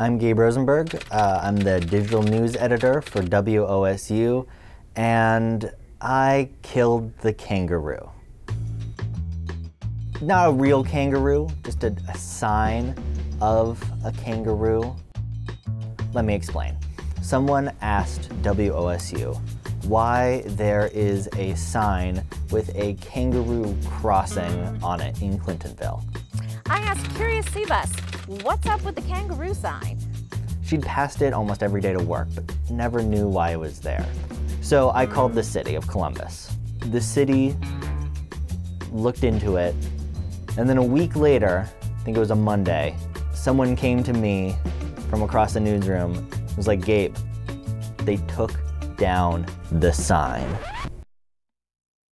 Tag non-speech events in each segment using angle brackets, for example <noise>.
I'm Gabe Rosenberg. Uh, I'm the digital news editor for WOSU, and I killed the kangaroo. Not a real kangaroo, just a, a sign of a kangaroo. Let me explain. Someone asked WOSU why there is a sign with a kangaroo crossing on it in Clintonville. I asked Curious Cbus, what's up with the kangaroo sign? She'd passed it almost every day to work, but never knew why it was there. So I called the city of Columbus. The city looked into it, and then a week later, I think it was a Monday, someone came to me from across the newsroom. It was like, Gabe, they took down the sign.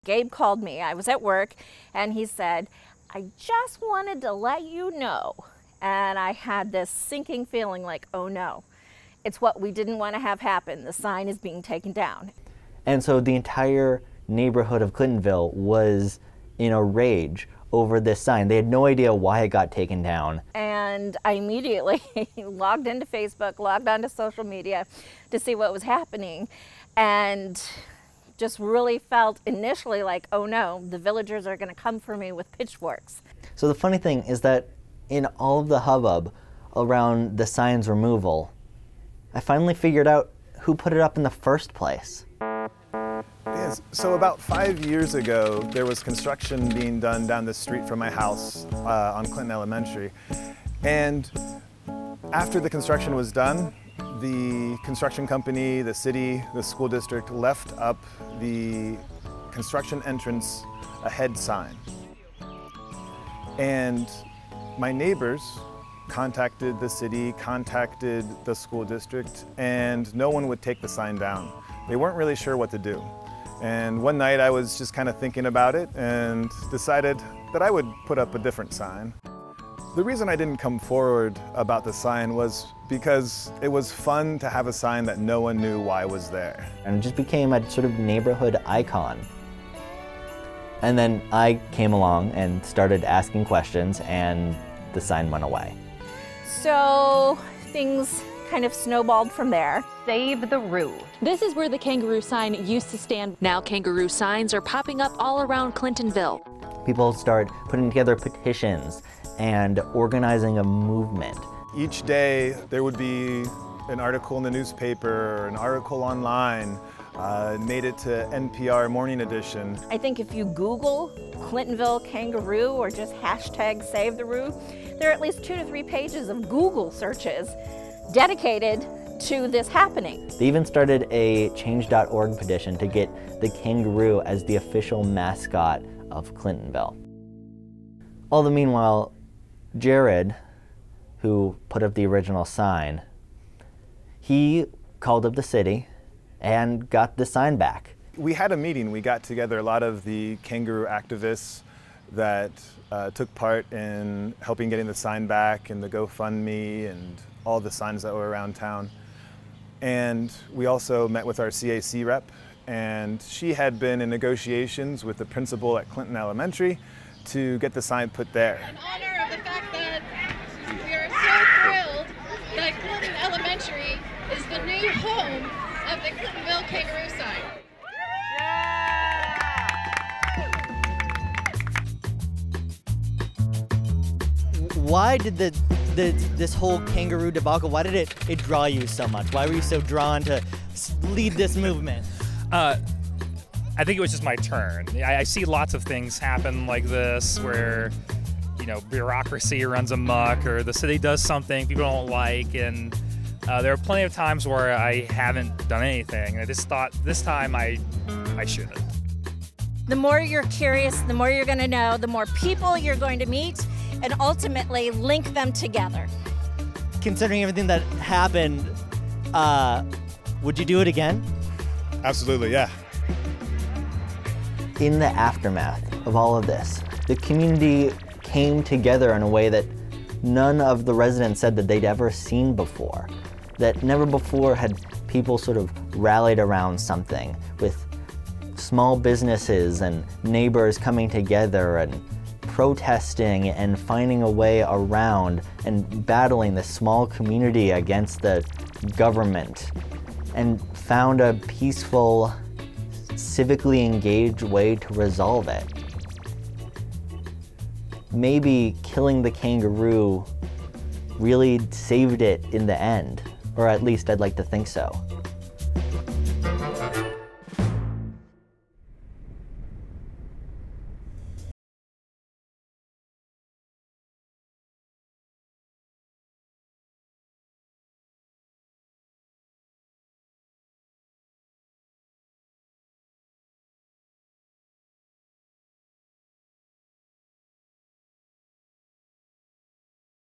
Gabe called me. I was at work, and he said, I just wanted to let you know. And I had this sinking feeling like, oh no, it's what we didn't want to have happen. The sign is being taken down. And so the entire neighborhood of Clintonville was in a rage over this sign. They had no idea why it got taken down. And I immediately <laughs> logged into Facebook, logged onto social media to see what was happening. And just really felt initially like, oh no, the villagers are going to come for me with pitchforks. So the funny thing is that in all of the hubbub around the sign's removal, I finally figured out who put it up in the first place. Yes, so about five years ago, there was construction being done down the street from my house uh, on Clinton Elementary. And after the construction was done, the construction company, the city, the school district left up the construction entrance ahead sign. And my neighbors contacted the city, contacted the school district, and no one would take the sign down. They weren't really sure what to do. And one night I was just kind of thinking about it and decided that I would put up a different sign. The reason I didn't come forward about the sign was because it was fun to have a sign that no one knew why was there. And it just became a sort of neighborhood icon. And then I came along and started asking questions and the sign went away. So things kind of snowballed from there. Save the Roo. This is where the kangaroo sign used to stand. Now kangaroo signs are popping up all around Clintonville. People start putting together petitions and organizing a movement. Each day there would be an article in the newspaper, an article online, uh, made it to NPR Morning Edition. I think if you Google Clintonville kangaroo or just hashtag save the roo, there are at least two to three pages of Google searches dedicated to this happening. They even started a change.org petition to get the kangaroo as the official mascot of Clintonville. All the meanwhile, Jared, who put up the original sign, he called up the city and got the sign back. We had a meeting. We got together a lot of the kangaroo activists that uh, took part in helping getting the sign back and the GoFundMe and all the signs that were around town. And we also met with our CAC rep, and she had been in negotiations with the principal at Clinton Elementary to get the sign put there. Why did the, the this whole kangaroo debacle? Why did it it draw you so much? Why were you so drawn to lead this movement? Uh, I think it was just my turn. I, I, see lots of things happen like this where, you know, bureaucracy runs amok or the city does something people don't like. And uh, there are plenty of times where I haven't done anything. I just thought this time I, I should have. The more you're curious, the more you're going to know, the more people you're going to meet, and ultimately link them together. Considering everything that happened, uh, would you do it again? Absolutely, yeah. In the aftermath of all of this, the community came together in a way that none of the residents said that they'd ever seen before. That never before had people sort of rallied around something with small businesses and neighbors coming together and protesting and finding a way around and battling the small community against the government and found a peaceful, civically engaged way to resolve it. Maybe killing the kangaroo really saved it in the end, or at least I'd like to think so.